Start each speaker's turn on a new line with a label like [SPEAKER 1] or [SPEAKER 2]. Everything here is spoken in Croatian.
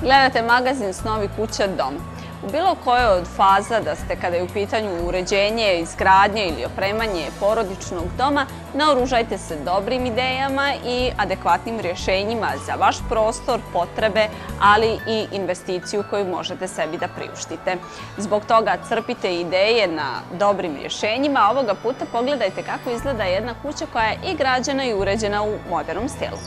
[SPEAKER 1] Gledate magazin Snovi kuća dom. U bilo kojoj od faza da ste kada je u pitanju uređenje, izgradnje ili opremanje porodičnog doma, naoružajte se dobrim idejama i adekvatnim rješenjima za vaš prostor, potrebe, ali i investiciju koju možete sebi da priuštite. Zbog toga crpite ideje na dobrim rješenjima, a ovoga puta pogledajte kako izgleda jedna kuća koja je i građena i uređena u modernom stilu.